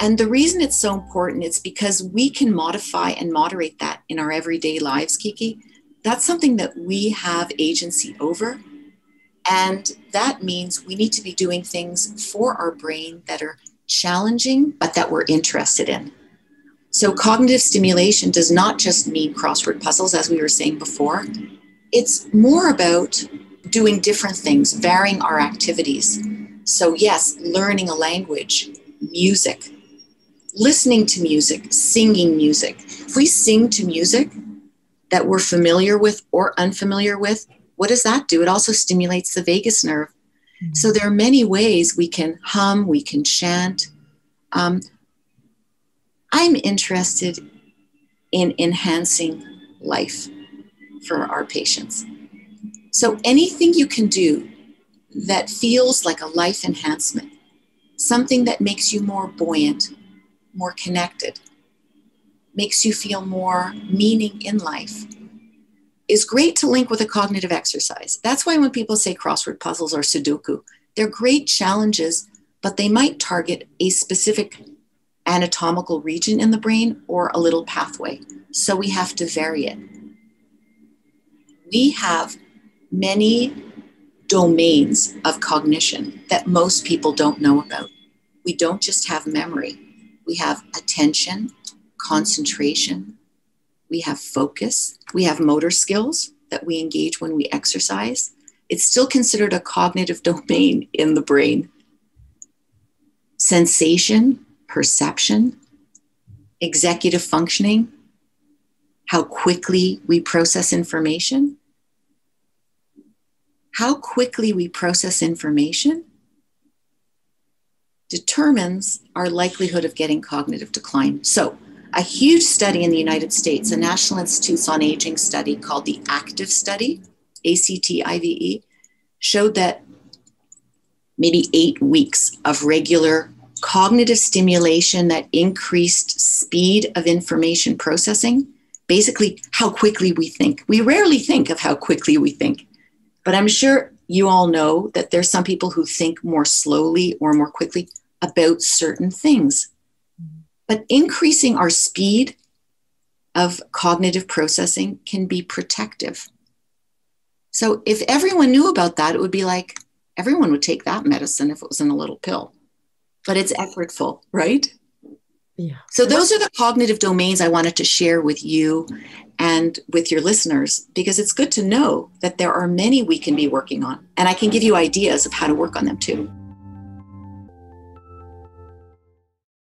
And the reason it's so important is because we can modify and moderate that in our everyday lives, Kiki. That's something that we have agency over. And that means we need to be doing things for our brain that are challenging, but that we're interested in. So, cognitive stimulation does not just mean crossword puzzles, as we were saying before. It's more about doing different things, varying our activities. So, yes, learning a language, music, listening to music, singing music. If we sing to music that we're familiar with or unfamiliar with, what does that do? It also stimulates the vagus nerve. Mm-hmm. So there are many ways we can hum, we can chant. Um, I'm interested in enhancing life for our patients. So anything you can do that feels like a life enhancement, something that makes you more buoyant, more connected, makes you feel more meaning in life, is great to link with a cognitive exercise. That's why when people say crossword puzzles or Sudoku, they're great challenges, but they might target a specific anatomical region in the brain or a little pathway. So we have to vary it. We have many domains of cognition that most people don't know about. We don't just have memory, we have attention, concentration, we have focus, we have motor skills that we engage when we exercise. It's still considered a cognitive domain in the brain. Sensation, perception, executive functioning, how quickly we process information. How quickly we process information determines our likelihood of getting cognitive decline. So, a huge study in the United States, a National Institutes on Aging study called the ACTIVE study, ACTIVE, showed that maybe eight weeks of regular cognitive stimulation that increased speed of information processing, basically how quickly we think. We rarely think of how quickly we think, but I'm sure you all know that there's some people who think more slowly or more quickly about certain things. But increasing our speed of cognitive processing can be protective. So if everyone knew about that, it would be like everyone would take that medicine if it was in a little pill. But it's effortful, right? Yeah. So those are the cognitive domains I wanted to share with you and with your listeners because it's good to know that there are many we can be working on and I can give you ideas of how to work on them too.